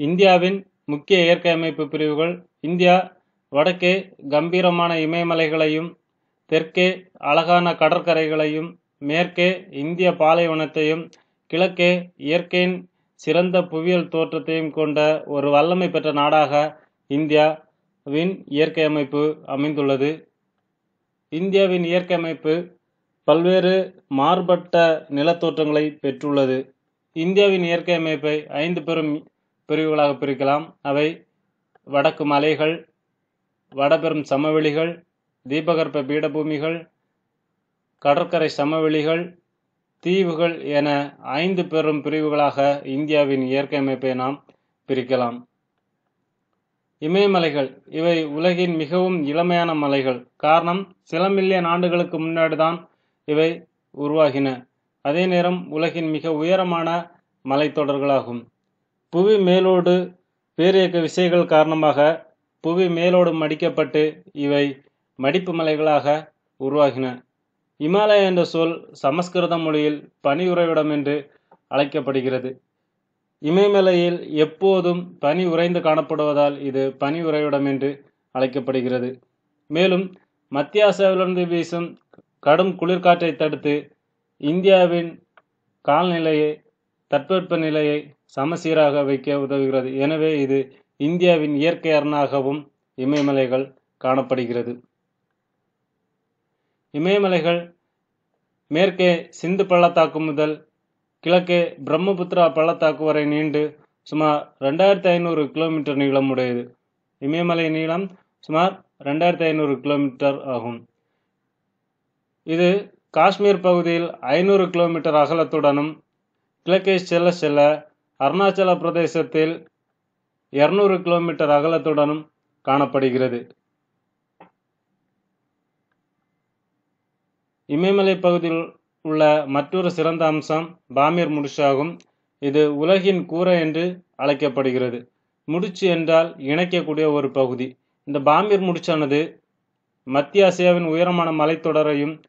இந்தியாவின் முக்கிய இயற்கை அமைப்பு பிரிவுகள் இந்தியா வடக்கே கம்பீரமான இமயமலைகளையும் தெற்கே அழகான கடற்கரைகளையும் மேற்கே இந்திய பாலைவனத்தையும் கிழக்கே இயற்கையின் சிறந்த புவியியல் தோற்றத்தையும் கொண்ட ஒரு வல்லமை பெற்ற நாடாக இந்தியாவின் இயற்கை அமைப்பு அமைந்துள்ளது. இந்தியாவின் இயற்கை அமைப்பு பல்வேறு மாறுபட்ட நிலத்தோற்றங்களை பெற்றுள்ளது. இந்தியாவின் இயற்கை அமைப்பை ஐந்து பெரும் பிரிவுகளாக பிரிக்கலாம். அவை வடக்கு மலைகள் வடபெரும் சமவெளிகள் தீபகற்ப பீடபூமிகள் கடற்கரை சமவெளிகள் தீவுகள் என ஐந்து பெரும் பிரிவுகளாக இந்தியாவின் இயற்கை அமைப்பை நாம் பிரிக்கலாம். இமயமலைகள். இவை உலகின் மிகவும் இளமையான மலைகள். காரணம் சில மில்லியன் ஆண்டுகளுக்கு முன்னாடி தான் இவை உருவாகின. அதே நேரம் உலகின் மிக உயரமான மலைத்தொடர்களாகும். புவி மேலோடு பேரியக்க விசைகள் காரணமாக புவி மேலோடு மடிக்கப்பட்டு இவை மடிப்பு மலைகளாக உருவாகின. இமாலயா என்ற சொல் சமஸ்கிருத மொழியில் பனி உறைவிடம் என்று அழைக்கப்படுகிறது. இமயமலையில் எப்போதும் பனி உறைந்து காணப்படுவதால் இது பனி உறைவிடம் என்று அழைக்கப்படுகிறது. மேலும் மத்திய ஆசியாவிலிருந்து வீசும் கடும் குளிர்காற்றை தடுத்து இந்தியாவின் காலநிலையை தட்பவெப்ப நிலையை சமசீராக வைக்க உதவுகிறது. எனவே இது இந்தியாவின் இயற்கை அரணாகவும் இமயமலைகள் காணப்படுகிறது. இமயமலைகள் மேற்கே சிந்து பள்ளத்தாக்கு முதல் கிழக்கே பிரம்மபுத்திரா பள்ளத்தாக்கு வரை நீண்டு சுமார் ரெண்டாயிரத்தி ஐநூறு கிலோமீட்டர் நீளம் உடையது. இமயமலை நீளம் சுமார் ரெண்டாயிரத்தி ஐநூறு கிலோமீட்டர் ஆகும். இது காஷ்மீர் பகுதியில் ஐநூறு கிலோமீட்டர் அகலத்துடனும் கிழக்கே செல்ல செல்ல அருணாச்சல பிரதேசத்தில் இருநூறு கிலோமீட்டர் அகலத்துடனும் காணப்படுகிறது. இமயமலை பகுதியில் உள்ள மற்றொரு சிறந்த அம்சம் பாமீர் முடிச்சாகும். இது உலகின் கூரை என்று அழைக்கப்படுகிறது. முடிச்சு என்றால் இணைக்கக்கூடிய ஒரு பகுதி. இந்த பாமீர் முடிச்சானது மத்திய ஆசியாவின் உயரமான மலைத்தொடரையும்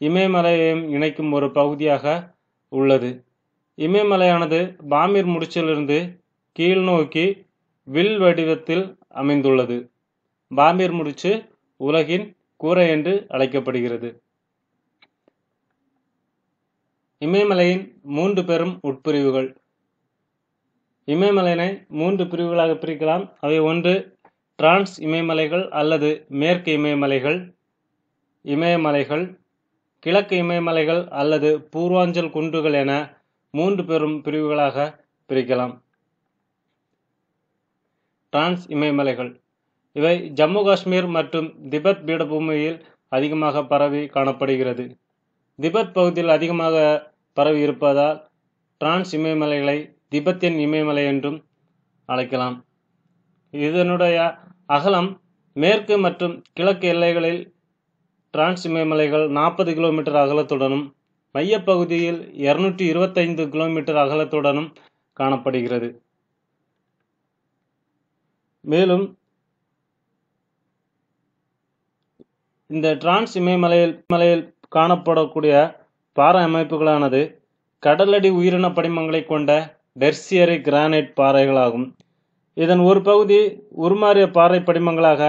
இமயமலையையும் இணைக்கும் ஒரு பகுதியாக உள்ளது. இமயமலையானது பாமீர் முடிச்சிலிருந்து கீழ் நோக்கி வில் வடிவத்தில் அமைந்துள்ளது. பாமீர் முடிச்சு உலகின் கூரை என்று அழைக்கப்படுகிறது. இமயமலையின் மூன்று பெரும் உட்பிரிவுகள். இமயமலையினை மூன்று பிரிவுகளாக பிரிக்கலாம். அவை ஒன்று டிரான்ஸ் இமயமலைகள் அல்லது மேற்கு இமயமலைகள் இமயமலைகள் கிழக்கு இமயமலைகள் அல்லது பூர்வாஞ்சல் குன்றுகள் என மூன்று பெரும் பிரிவுகளாக பிரிக்கலாம். டிரான்ஸ் இமயமலைகள். இவை ஜம்மு காஷ்மீர் மற்றும் திபெத் பீடபூமியில் அதிகமாக பரவி காணப்படுகிறது. திபெத் பகுதியில் அதிகமாக பரவி இருப்பதால் டிரான்ஸ் இமயமலைகளை திபெத்தின் இமயமலை என்றும் அழைக்கலாம். இதனுடைய அகலம் மேற்கு மற்றும் கிழக்கு எல்லைகளில் டிரான்ஸ் இமயமலைகள் நாற்பது கிலோமீட்டர் அகலத்துடனும் மையப்பகுதியில் இருநூற்றி இருபத்தைந்து கிலோமீட்டர் அகலத்துடனும் காணப்படுகிறது. மேலும் இந்த டிரான்ஸ் இமயமலையில் மலையில் காணப்படக்கூடிய பாறை அமைப்புகளானது கடலடி உயிரின படிமங்களை கொண்ட டெர்சியரி கிரானைட் பாறைகளாகும். இதன் ஒரு பகுதி உருமாறிய பாறை படிமங்களாக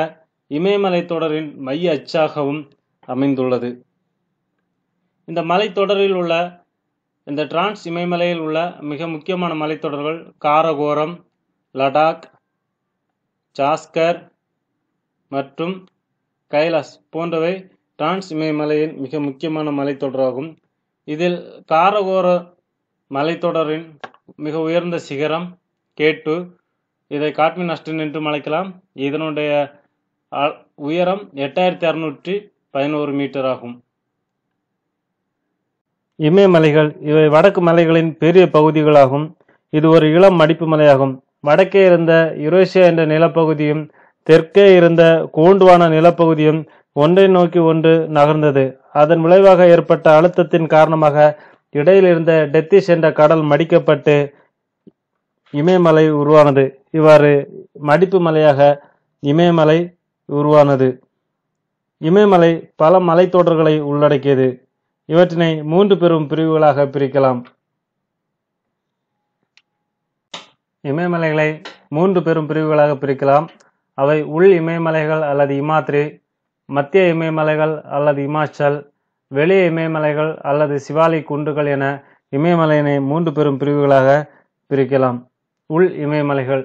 இமயமலை தொடரின் மைய அச்சாகவும் அமைந்துள்ளது. இந்த மலைத்தொடரில் உள்ள இந்த டிரான்ஸ் இமயமலையில் உள்ள மிக முக்கியமான மலைத்தொடர்கள் காரகோரம் லடாக் ஜாஸ்கர் மற்றும் கைலாஸ் போன்றவை டிரான்ஸ் இமயமலையின் மிக முக்கியமான மலைத்தொடராகும். இதில் காரகோர மலைத்தொடரின் மிக உயர்ந்த சிகரம் கேட்டு இதை காட்மின் என்றும் அழைக்கலாம். இதனுடைய உயரம் எட்டாயிரத்தி அறுநூற்றி பதினோரு மீட்டர் ஆகும். இமயமலைகள் இவை வடக்கு மலைகளின் பெரிய பகுதிகளாகும். இது ஒரு இளம் மடிப்பு மலையாகும். வடக்கே இருந்த யுரேஷியா என்ற நிலப்பகுதியும் தெற்கே இருந்த கோண்டுவான நிலப்பகுதியும் ஒன்றை நோக்கி ஒன்று நகர்ந்தது. அதன் விளைவாக ஏற்பட்ட அழுத்தத்தின் காரணமாக இடையில் இருந்த டெத்திஸ் என்ற கடல் மடிக்கப்பட்டு இமயமலை உருவானது. இவ்வாறு மடிப்பு மலையாக இமயமலை உருவானது. இமயமலை பல மலைத்தொடர்களை உள்ளடக்கியது. இவற்றினை மூன்று பெரும் பிரிவுகளாக பிரிக்கலாம். இமயமலைகளை மூன்று பெரும் பிரிவுகளாக பிரிக்கலாம். அவை உள் இமயமலைகள் அல்லது இமாத்ரி மத்திய இமயமலைகள் அல்லது இமாச்சல் வெளிய இமயமலைகள் அல்லது சிவாலிக் குன்றுகள் என இமயமலையினை மூன்று பெரும் பிரிவுகளாக பிரிக்கலாம். உள் இமயமலைகள்.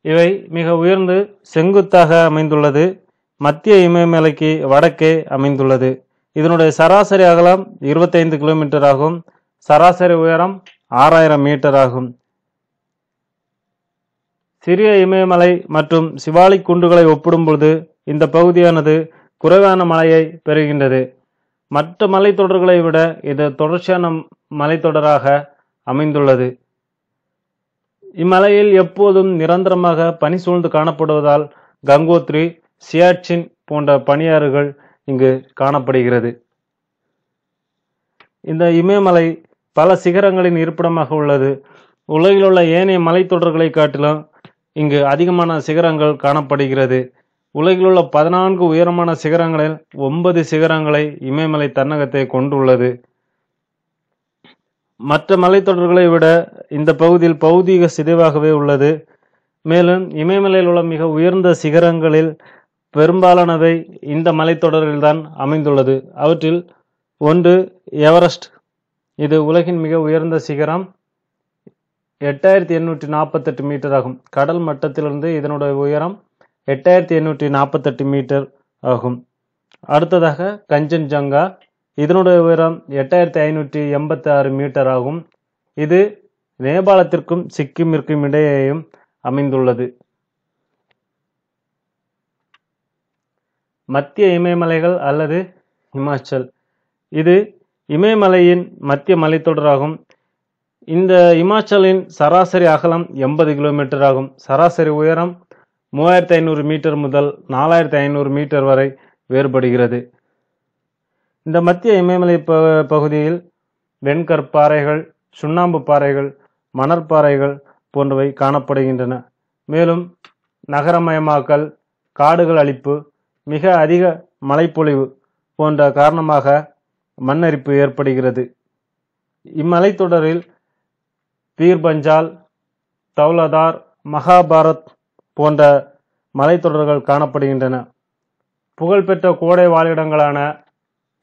இவை மிக உயர்ந்து செங்குத்தாக அமைந்துள்ளது. மத்திய இமயமலைக்கு வடக்கே அமைந்துள்ளது. இதனுடைய சராசரி அகலம் 25 கிலோமீட்டர் ஆகும். சராசரி உயரம் ஆறாயிரம் மீட்டர் ஆகும். சிறிய இமயமலை மற்றும் சிவாலிக் குன்றுகளை ஒப்பிடும்பொழுது இந்த பகுதியானது குறைவான மலையை பெறுகின்றது. மற்ற மலைத்தொடர்களை விட இது தொடர்ச்சியான மலைத்தொடராக அமைந்துள்ளது. இம்மலையில் எப்போதும் நிரந்தரமாக பனி சூழ்ந்து காணப்படுவதால் கங்கோத்ரி சியாச்சின் போன்ற பனியாறுகள் இங்கு காணப்படுகிறது. இந்த இமயமலை பல சிகரங்களின் இருப்பிடமாக உள்ளது. உலகில் உள்ள ஏனைய மலைத்தொடர்களை காட்டிலும் இங்கு அதிகமான சிகரங்கள் காணப்படுகிறது. உலகில் உள்ள பதினான்கு உயரமான சிகரங்களில் ஒன்பது சிகரங்களை இமயமலை தன்னகத்தை கொண்டுள்ளது. மற்ற மலைத்தொடர்களை விட இந்த பகுதியில் பௌதீக சிதைவாகவே உள்ளது. மேலும் இமயமலையில் உள்ள மிக உயர்ந்த சிகரங்களில் பெரும்பாலானவை இந்த மலைத்தொடரில்தான் அமைந்துள்ளது. அவற்றில் ஒன்று எவரெஸ்ட். இது உலகின் மிக உயர்ந்த சிகரம். எட்டாயிரத்தி எண்ணூற்றி நாற்பத்தெட்டு மீட்டர் ஆகும். கடல் மட்டத்திலிருந்து இதனுடைய உயரம் எட்டாயிரத்தி எண்ணூற்றி நாற்பத்தெட்டு மீட்டர் ஆகும். அடுத்ததாக கஞ்சன்ஜங்கா. இதனுடைய உயரம் எட்டாயிரத்தி ஐநூற்றி எண்பத்தி ஆறு மீட்டர் ஆகும். இது நேபாளத்திற்கும் சிக்கிமிற்கும் இடையேயும் அமைந்துள்ளது. மத்திய இமயமலைகள் அல்லது இமாச்சல். இது இமயமலையின் மத்திய மலைத்தொடராகும். இந்த இமாச்சலின் சராசரி அகலம் எண்பது கிலோமீட்டர் ஆகும். சராசரி உயரம் மூவாயிரத்தி ஐநூறு மீட்டர் முதல் நாலாயிரத்தி ஐநூறு மீட்டர் வரை வேறுபடுகிறது. இந்த மத்திய இமயமலை ப- பகுதியில் வெண்கற்பாறைகள் சுண்ணாம்பு பாறைகள் மணற்பாறைகள் போன்றவை காணப்படுகின்றன. மேலும் நகரமயமாக்கல் காடுகள் அழிப்பு மிக அதிக மழைப்பொழிவு போன்ற காரணமாக மண்ணரிப்பு ஏற்படுகிறது. இம்மலைத்தொடரில் பீர்பஞ்சால் தௌலதார் மகாபாரத் போன்ற மலைத்தொடர்கள் காணப்படுகின்றன. புகழ்பெற்ற கோடை வாழிடங்களான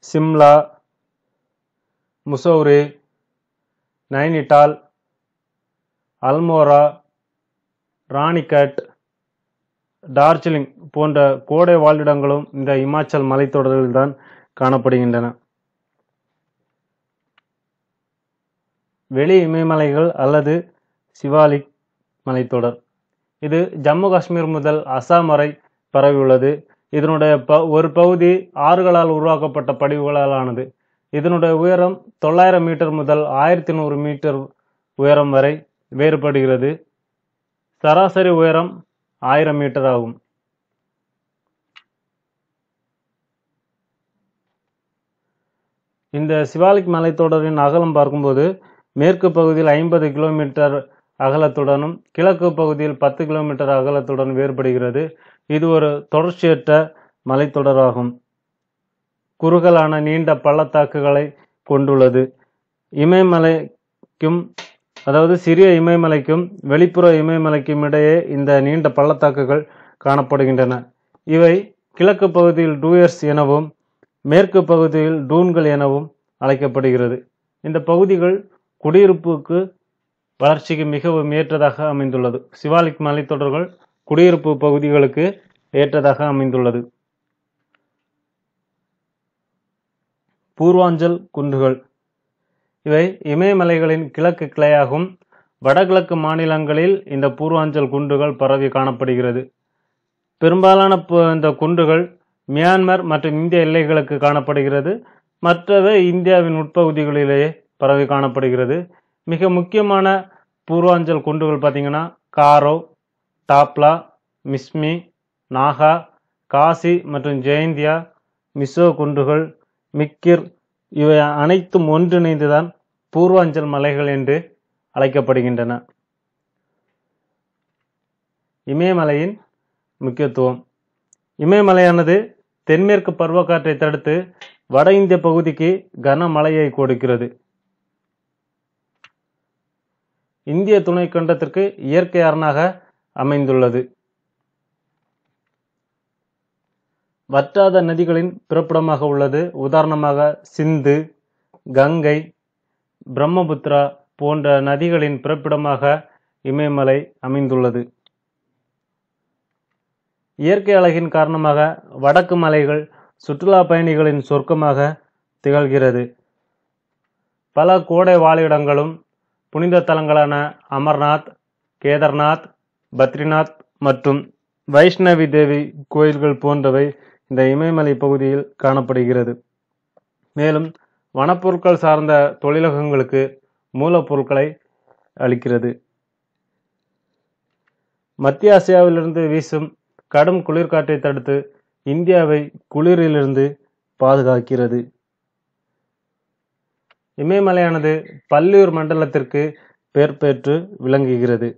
சிம்லா முசௌரி நைனிடால் அல்மோரா ராணிகட் டார்ஜிலிங் போன்ற கோடை வாழ்விடங்களும் இந்த இமாச்சல் மலைத்தொடரில்தான் காணப்படுகின்றன. வெளி இமயமலைகள் அல்லது சிவாலிக் மலைத்தொடர். இது ஜம்மு காஷ்மீர் முதல் அசாம் வரை பரவியுள்ளது. இதனுடைய ப ஒரு பகுதி ஆறுகளால் உருவாக்கப்பட்ட படிவுகளால் ஆனது இதனுடைய உயரம் தொள்ளாயிரம் மீட்டர் முதல் ஆயிரத்தி நூறு மீட்டர் உயரம் வரை வேறுபடுகிறது. சராசரி உயரம் ஆயிரம் மீட்டர் ஆகும். இந்த சிவாலிக் மலைத்தொடரின் அகலம் பார்க்கும்போது மேற்கு பகுதியில் ஐம்பது கிலோமீட்டர் அகலத்துடனும் கிழக்கு பகுதியில் பத்து கிலோமீட்டர் அகலத்துடன் வேறுபடுகிறது. இது ஒரு தொடர்ச்சியற்ற மலைத்தொடராகும். குறுகலான நீண்ட பள்ளத்தாக்குகளை கொண்டுள்ளது. இமயமலைக்கும் அதாவது சிறிய இமயமலைக்கும் வெளிப்புற இமயமலைக்கும் இடையே இந்த நீண்ட பள்ளத்தாக்குகள் காணப்படுகின்றன. இவை கிழக்கு பகுதியில் டூயர்ஸ் எனவும் மேற்கு பகுதியில் டூன்கள் எனவும் அழைக்கப்படுகிறது. இந்த பகுதிகள் குடியிருப்புக்கு வளர்ச்சிக்கு மிகவும் ஏற்றதாக அமைந்துள்ளது. சிவாலிக் மலைத்தொடர்கள் குடியிருப்பு பகுதிகளுக்கு ஏற்றதாக அமைந்துள்ளது. பூர்வாஞ்சல் குன்றுகள் இவை இமயமலைகளின் கிழக்கு கிளையாகும் வடகிழக்கு மாநிலங்களில் இந்த பூர்வாஞ்சல் குன்றுகள் பரவி காணப்படுகிறது. பெரும்பாலான இந்த குன்றுகள் மியான்மர் மற்றும் இந்திய எல்லைகளுக்கு காணப்படுகிறது. மற்றவை இந்தியாவின் உட்பகுதிகளிலேயே பரவி காணப்படுகிறது. மிக முக்கியமான பூர்வாஞ்சல் குன்றுகள் பார்த்திங்கன்னா காரோ டாப்லா மிஸ்மி நாகா காசி மற்றும் ஜெயந்தியா மிசோ குன்றுகள் மிக்கிர் இவை அனைத்தும் ஒன்றிணைந்துதான் பூர்வாஞ்சல் மலைகள் என்று அழைக்கப்படுகின்றன. இமயமலையின் முக்கியத்துவம். இமயமலையானது தென்மேற்கு பருவக்காற்றை தடுத்து வட இந்திய பகுதிக்கு கனமழையை கொடுக்கிறது. இந்திய துணைக்கண்டத்திற்கு இயற்கை அரணாக அமைந்துள்ளது. வற்றாத நதிகளின் பிறப்பிடமாக உள்ளது. உதாரணமாக சிந்து கங்கை பிரம்மபுத்திரா போன்ற நதிகளின் பிறப்பிடமாக இமயமலை அமைந்துள்ளது. இயற்கை அழகின் காரணமாக வடக்கு மலைகள் சுற்றுலா பயணிகளின் சொர்க்கமாக திகழ்கிறது. பல கோடை வாழிடங்களும் புனித தலங்களான அமர்நாத் கேதார்நாத் பத்ரிநாத் மற்றும் வைஷ்ணவி தேவி கோயில்கள் போன்றவை இந்த இமயமலை பகுதியில் காணப்படுகிறது. மேலும் வனப்பொருட்கள் சார்ந்த தொழிலகங்களுக்கு மூலப்பொருட்களை அளிக்கிறது. மத்திய ஆசியாவிலிருந்து வீசும் கடும் குளிர்காற்றை தடுத்து இந்தியாவை குளிரிலிருந்து பாதுகாக்கிறது. இமயமலையானது பல்லுயிர் மண்டலத்திற்கு பெயர் பெற்று விளங்குகிறது.